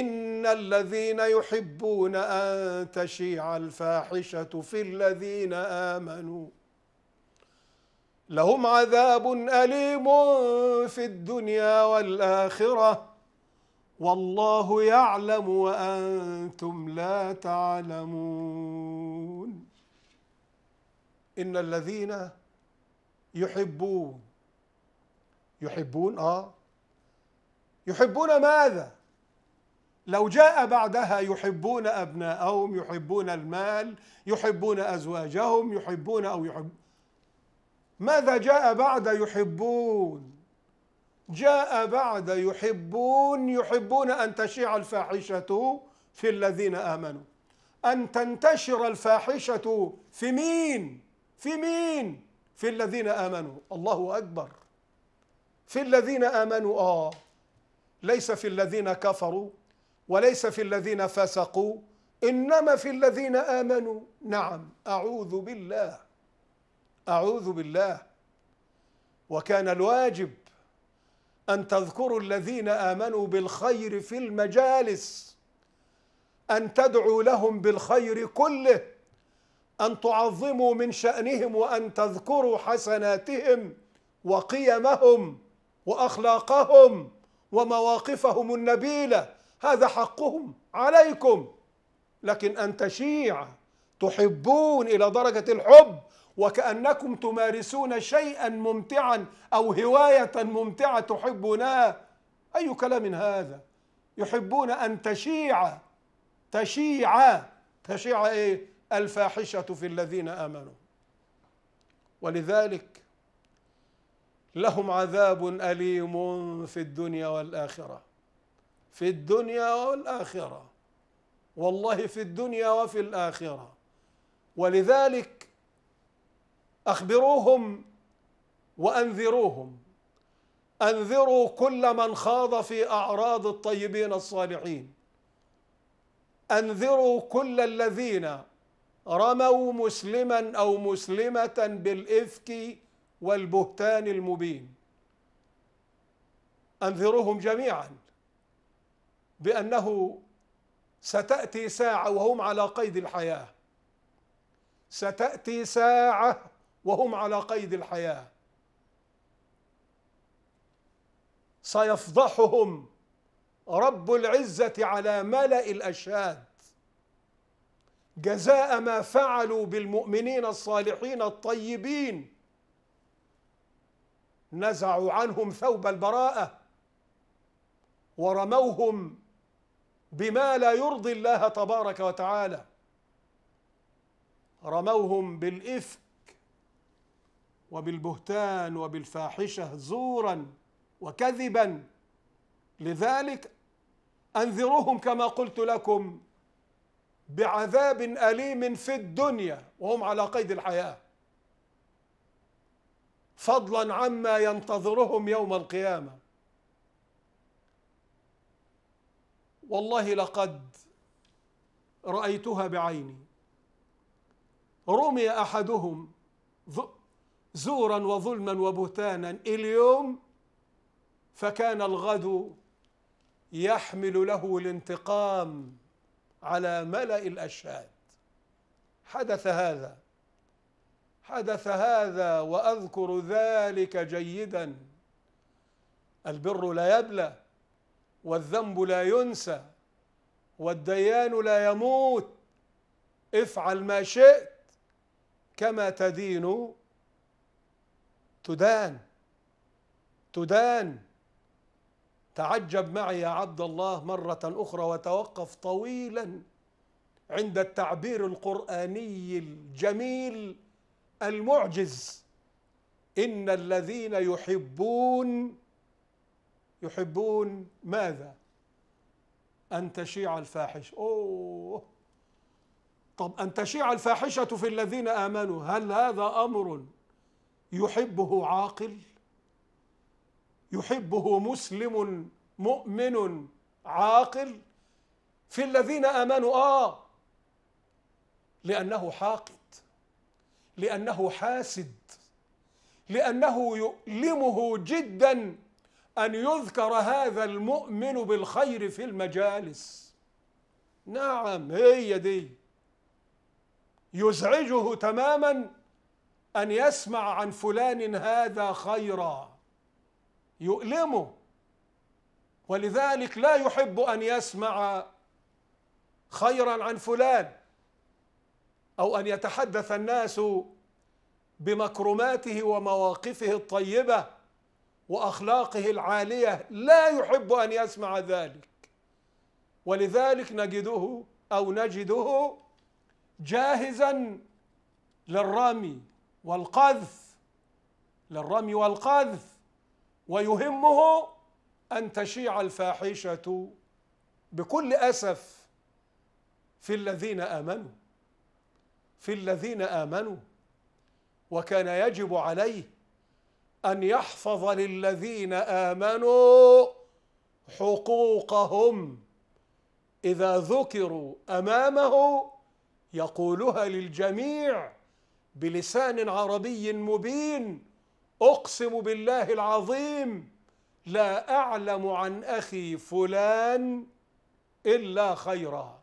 إن الذين يحبون أن تشيع الفاحشة في الذين آمنوا. لهم عذاب أليم في الدنيا والآخرة. والله يعلم وأنتم لا تعلمون. إن الذين يحبون يحبون آه يحبون ماذا؟ لو جاء بعدها يحبون أبناءهم يحبون المال يحبون أزواجهم يحبون أو يحب ماذا جاء بعد يحبون؟ جاء بعد يحبون يحبون أن تشيع الفاحشة في الذين آمنوا. أن تنتشر الفاحشة في مين؟ في مين؟ في الذين آمنوا. الله أكبر. في الذين آمنوا آه. ليس في الذين كفروا. وليس في الذين فسقوا إنما في الذين آمنوا. نعم أعوذ بالله أعوذ بالله. وكان الواجب أن تذكروا الذين آمنوا بالخير في المجالس أن تدعوا لهم بالخير كله أن تعظموا من شأنهم وأن تذكروا حسناتهم وقيمهم وأخلاقهم ومواقفهم النبيلة. هذا حقهم عليكم. لكن أن تشيع تحبون إلى درجة الحب وكأنكم تمارسون شيئا ممتعا أو هواية ممتعة تحبونها أي كلام هذا؟ يحبون أن تشيع. تشيع. تشيع إيه؟ الفاحشة في الذين آمنوا. ولذلك لهم عذاب أليم في الدنيا والآخرة. في الدنيا والآخرة. والله في الدنيا وفي الآخرة. ولذلك أخبروهم وأنذروهم. أنذروا كل من خاض في أعراض الطيبين الصالحين. أنذروا كل الذين رموا مسلما أو مسلمة بالإفك والبهتان المبين. أنذروهم جميعاً. بأنه ستأتي ساعة وهم على قيد الحياة. ستأتي ساعة وهم على قيد الحياة. سيفضحهم رب العزة على ملأ الأشهاد. جزاء ما فعلوا بالمؤمنين الصالحين الطيبين. نزعوا عنهم ثوب البراءة. ورموهم بما لا يرضي الله تبارك وتعالى. رموهم بالإفك وبالبهتان وبالفاحشة زورا وكذبا. لذلك أنذروهم كما قلت لكم بعذاب أليم في الدنيا وهم على قيد الحياة. فضلا عما ينتظرهم يوم القيامة. والله لقد رأيتها بعيني. رمي أحدهم زورا وظلما وبهتانا اليوم فكان الغد يحمل له الانتقام على ملأ الأشهاد. حدث هذا. حدث هذا وأذكر ذلك جيدا. البر لا يبلى. والذنب لا ينسى والديان لا يموت. افعل ما شئت كما تدين. تدان تدان. تعجب معي يا عبد الله مرة أخرى وتوقف طويلا عند التعبير القرآني الجميل المعجز. إن الذين يحبون يحبون ماذا؟ أن تشيع الفاحشة أوه. طب أن تشيع الفاحشة في الذين آمنوا هل هذا أمر يحبه عاقل؟ يحبه مسلم مؤمن عاقل؟ في الذين آمنوا آه. لأنه حاقد لأنه حاسد لأنه يؤلمه جدا. أن يذكر هذا المؤمن بالخير في المجالس. نعم هي دي. يزعجه تماما أن يسمع عن فلان هذا خيرا. يؤلمه. ولذلك لا يحب أن يسمع خيرا عن فلان. أو أن يتحدث الناس بمكرماته ومواقفه الطيبة. وأخلاقه العالية لا يحب أن يسمع ذلك. ولذلك نجده أو نجده جاهزا للرمي والقذف للرمي والقذف ويهمه أن تشيع الفاحشة بكل أسف في الذين آمنوا في الذين آمنوا وكان يجب عليه أن يحفظ للذين آمنوا حقوقهم. إذا ذكروا أمامه يقولها للجميع بلسان عربي مبين أقسم بالله العظيم لا أعلم عن أخي فلان إلا خيرا.